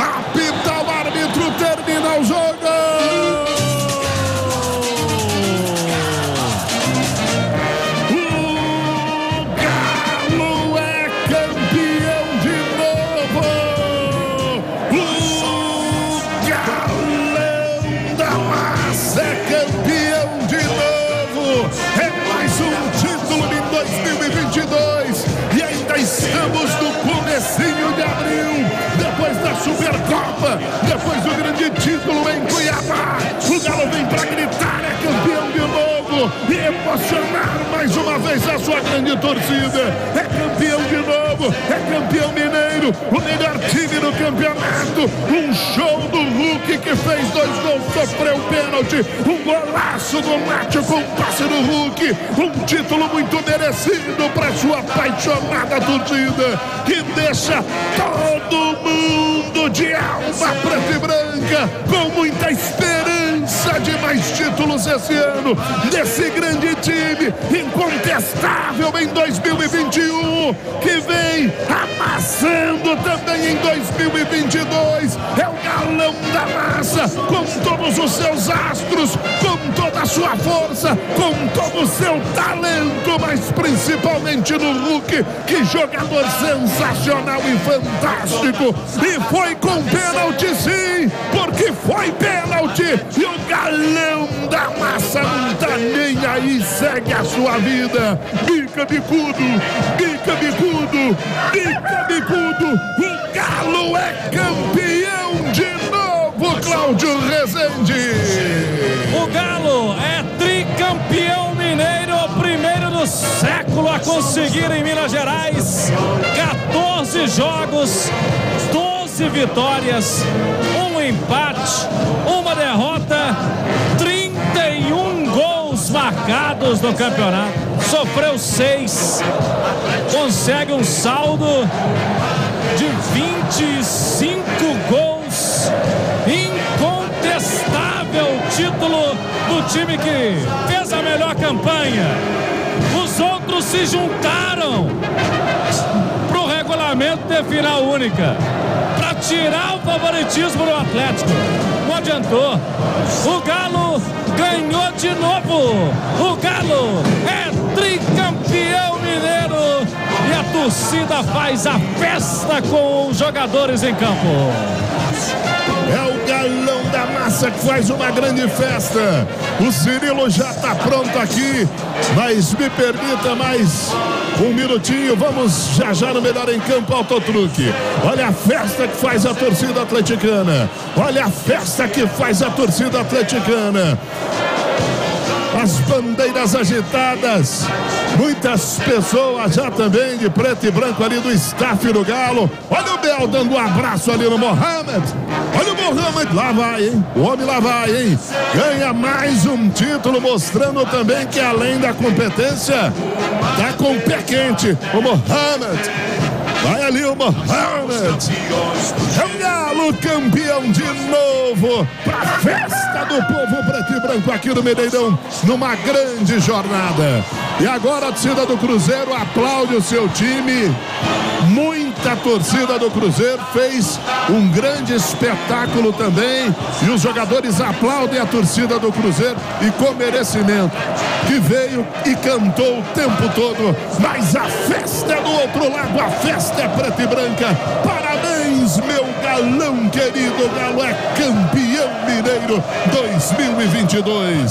Happy Supercopa, depois do grande título em Cuiabá, o Galo vem para gritar, é campeão de novo. E emocionar mais uma vez a sua grande torcida. É campeão de novo, é campeão mineiro, o melhor time do campeonato. Um show do Hulk que fez dois gols, sofreu pênalti, um golaço do Nacho com um passe do Hulk, um título muito merecido para sua apaixonada torcida que deixa todo mundo de alma preta e branca com muita esperança de mais títulos esse ano desse grande time incontestável em 2021 que vem amassando também em 2022 é o galão da massa com todos os seus astros com toda a sua força com todo o seu talento mas principalmente no Hulk que jogador sensacional e fantástico. E foi com pênalti sim porque foi pênalti e o galão da massa não tá nem aí segue a sua vida bica bicudo bica bicudo bica bicudo o galo é campeão de novo Cláudio Rezende O Galo é tricampeão mineiro, primeiro do século a conseguir em Minas Gerais. 14 jogos, 12 vitórias, um empate, uma no campeonato. Sofreu seis, consegue um saldo de 25 gols. Incontestável título do time que fez a melhor campanha. Os outros se juntaram para o regulamento de final única para tirar o favoritismo do Atlético. Não adiantou. Torcida faz a festa com os jogadores em campo. É o galão da massa que faz uma grande festa. O Cirilo já está pronto aqui, mas me permita mais um minutinho. Vamos já já no melhor em campo autotruque. Olha a festa que faz a torcida atleticana. Olha a festa que faz a torcida atleticana as bandeiras agitadas, muitas pessoas já também de preto e branco ali do staff do Galo. Olha o Bel dando um abraço ali no Mohamed. Olha o Mohamed, lá vai, hein? O homem lá vai, hein? Ganha mais um título, mostrando também que além da competência, tá com o pé quente. O Mohamed. Vai ali o Mohamed. É o Galo campeão de novo. Pra festa do povo preto e branco aqui no Mineirão. Numa grande jornada. E agora a torcida do Cruzeiro aplaude o seu time. Muita torcida do Cruzeiro fez um grande espetáculo também. E os jogadores aplaudem a torcida do Cruzeiro e com merecimento. Que veio e cantou o tempo todo. Mas a festa é do outro lado, a festa é preta e branca. Parabéns, meu galão querido. O Galo é campeão mineiro 2022.